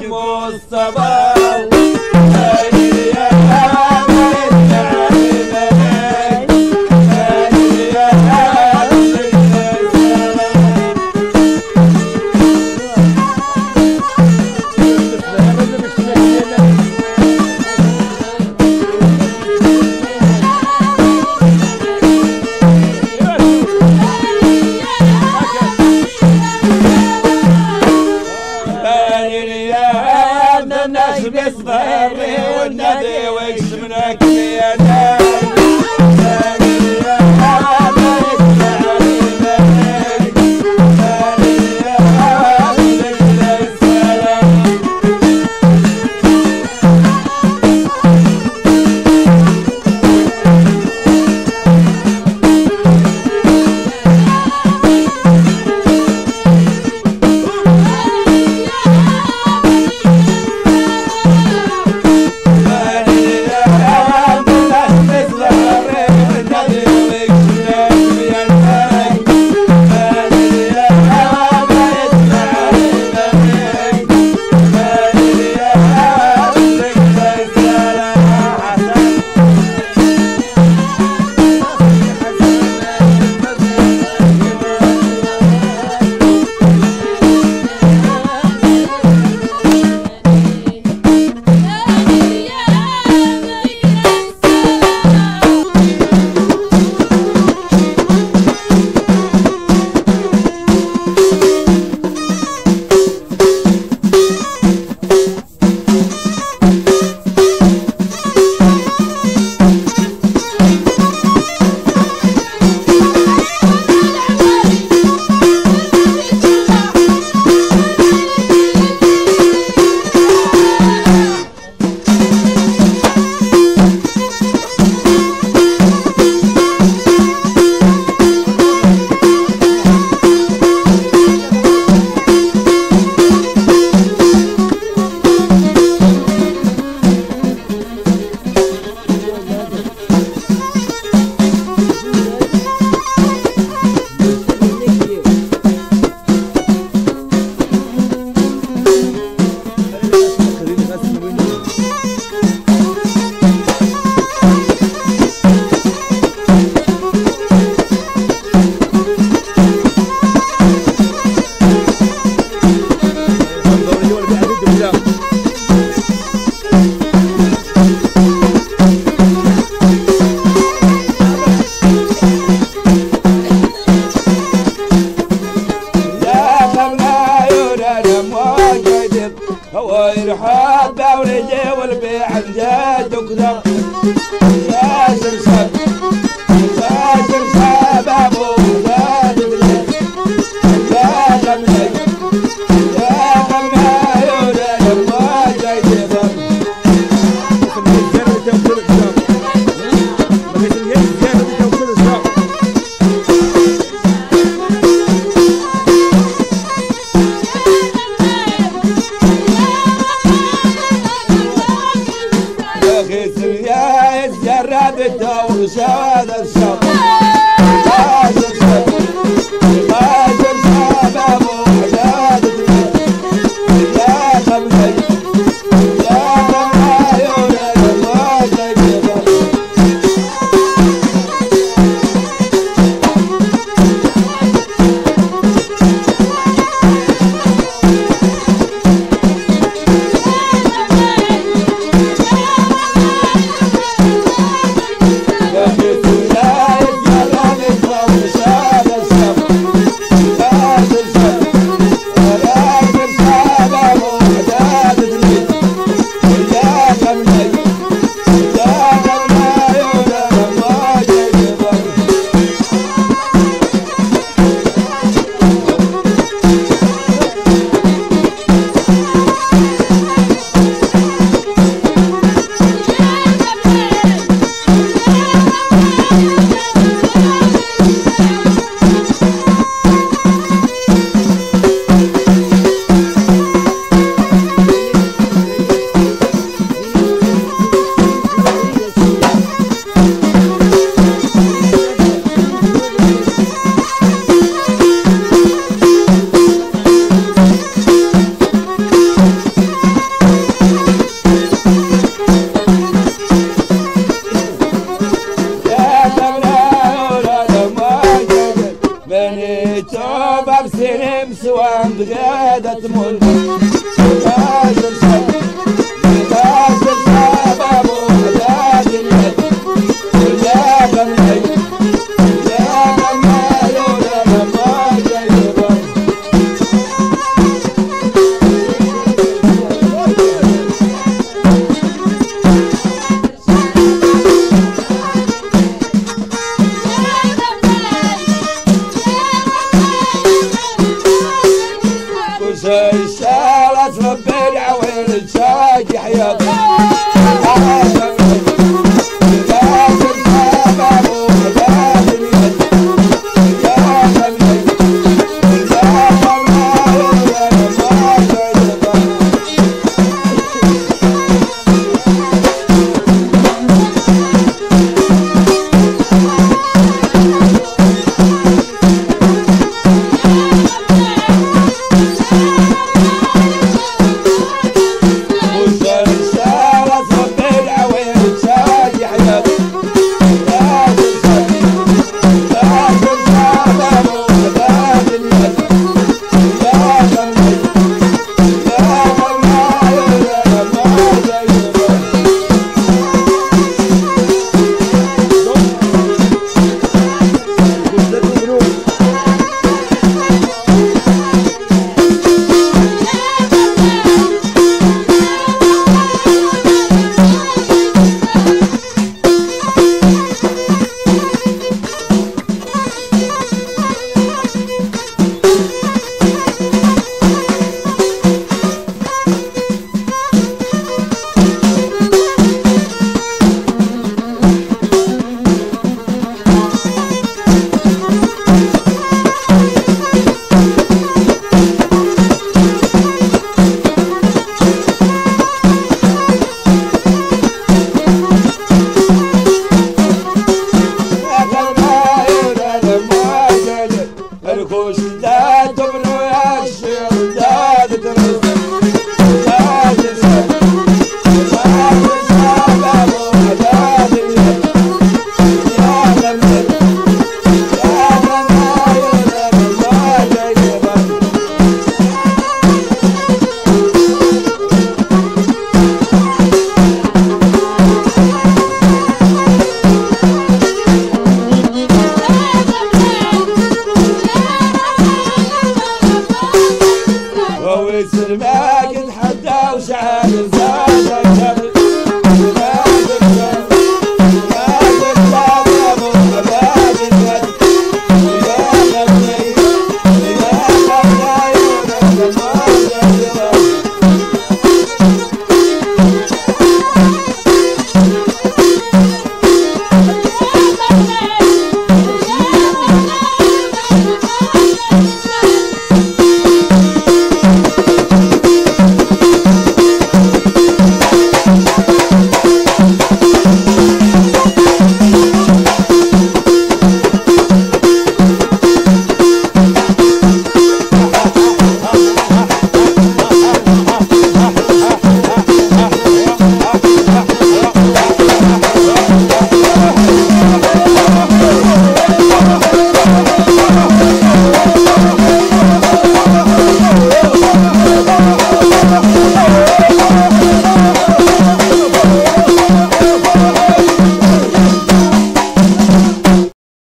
que moça vai. هو يرحب بولدي والبيع مجد وكذا يا سمسم